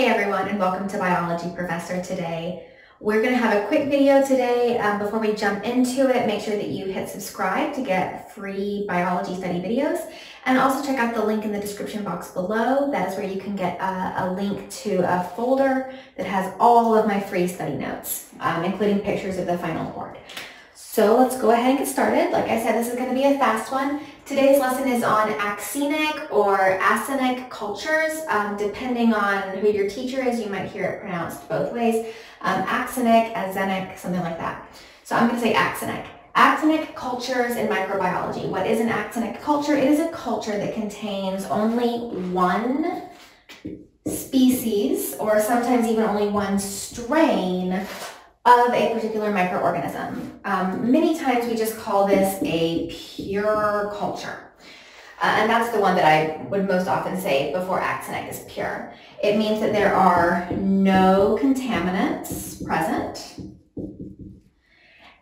Hey everyone and welcome to Biology Professor today. We're going to have a quick video today. Um, before we jump into it, make sure that you hit subscribe to get free biology study videos. And also check out the link in the description box below. That is where you can get a, a link to a folder that has all of my free study notes, um, including pictures of the final report. So let's go ahead and get started. Like I said, this is going to be a fast one. Today's lesson is on axenic or acinic cultures. Um, depending on who your teacher is, you might hear it pronounced both ways. Um, axenic, azenic, something like that. So I'm going to say axenic. Actinic cultures in microbiology. What is an axenic culture? It is a culture that contains only one species or sometimes even only one strain of a particular microorganism. Um, many times we just call this a pure culture. Uh, and that's the one that I would most often say before axenic is pure. It means that there are no contaminants present.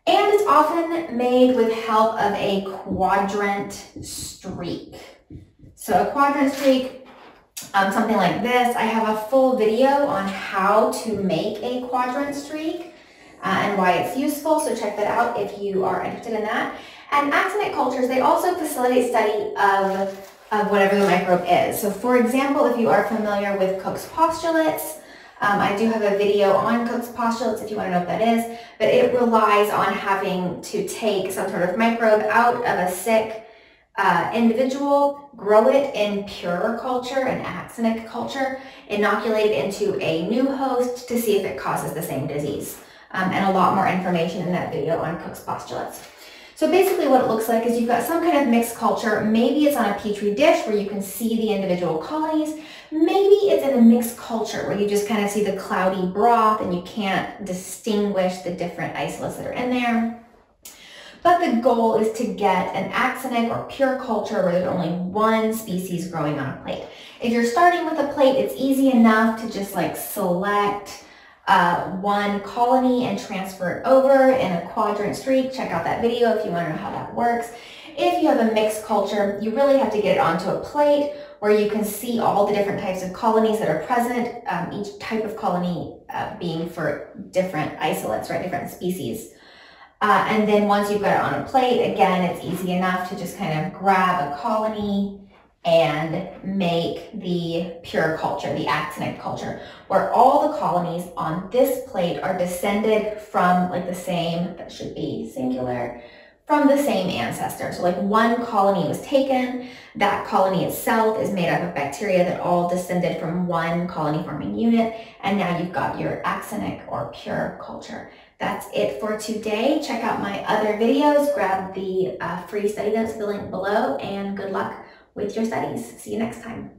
And it's often made with help of a quadrant streak. So a quadrant streak, um, something like this. I have a full video on how to make a quadrant streak uh, and why it's useful. So check that out if you are interested in that. And axenic cultures, they also facilitate study of, of whatever the microbe is. So for example, if you are familiar with Koch's postulates, um, I do have a video on Koch's postulates if you want to know what that is, but it relies on having to take some sort of microbe out of a sick uh, individual, grow it in pure culture, an axenic culture, inoculate it into a new host to see if it causes the same disease um, and a lot more information in that video on Koch's postulates. So basically what it looks like is you've got some kind of mixed culture. Maybe it's on a petri dish where you can see the individual colonies. Maybe it's in a mixed culture where you just kind of see the cloudy broth and you can't distinguish the different isolates that are in there. But the goal is to get an axenic or pure culture where there's only one species growing on a plate. If you're starting with a plate, it's easy enough to just like select uh, one colony and transfer it over in a quadrant streak. Check out that video if you want to know how that works. If you have a mixed culture, you really have to get it onto a plate where you can see all the different types of colonies that are present, um, each type of colony uh, being for different isolates, right, different species. Uh, and then once you've got it on a plate, again, it's easy enough to just kind of grab a colony, and make the pure culture, the axenic culture, where all the colonies on this plate are descended from like the same, that should be singular, from the same ancestor. So like one colony was taken, that colony itself is made up of bacteria that all descended from one colony forming unit, and now you've got your axenic or pure culture. That's it for today. Check out my other videos, grab the uh, free study notes, the link below, and good luck with your studies. See you next time.